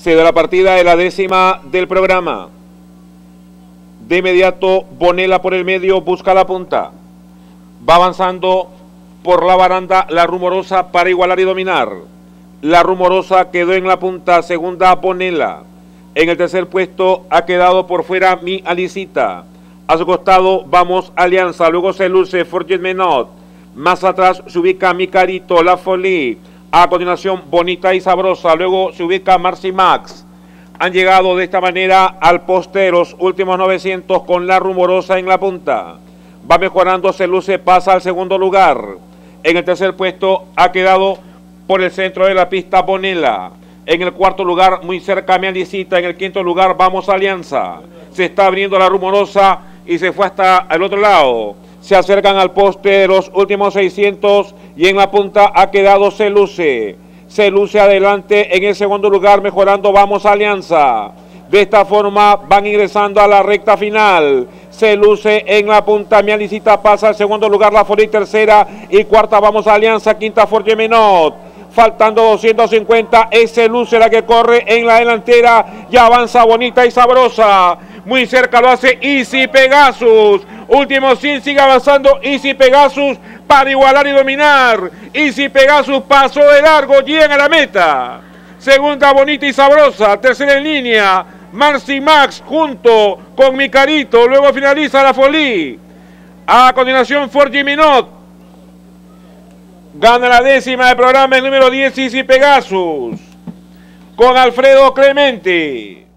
Se da la partida de la décima del programa. De inmediato, Bonela por el medio busca la punta. Va avanzando por la baranda la rumorosa para igualar y dominar. La rumorosa quedó en la punta, segunda Bonela. En el tercer puesto ha quedado por fuera mi Alicita. A su costado vamos Alianza, luego se luce Forget Menot. Más atrás se ubica mi carito, La Folie. A continuación, Bonita y Sabrosa. Luego se ubica Marcy Max. Han llegado de esta manera al poste los últimos 900 con la rumorosa en la punta. Va mejorando, se luce, pasa al segundo lugar. En el tercer puesto ha quedado por el centro de la pista Bonela. En el cuarto lugar, muy cerca, Mialicita. En el quinto lugar, vamos Alianza. Se está abriendo la rumorosa y se fue hasta el otro lado. Se acercan al poste de los últimos 600 y en la punta ha quedado Se Luce. Se Luce adelante en el segundo lugar, mejorando Vamos Alianza. De esta forma van ingresando a la recta final. Se luce en la punta. Mialicita pasa al segundo lugar. La Fori tercera y cuarta. Vamos Alianza. Quinta Forge Menot. Faltando 250. Es Se luce la que corre en la delantera. Ya avanza bonita y sabrosa. Muy cerca lo hace Easy Pegasus. Último 100 sigue avanzando Easy Pegasus para igualar y dominar. Easy Pegasus pasó de largo, llega a la meta. Segunda bonita y sabrosa, tercera en línea. Marcy Max junto con mi carito. Luego finaliza la Folie. A continuación, Forgy Minot. Gana la décima del programa el número 10 Easy Pegasus. Con Alfredo Clemente.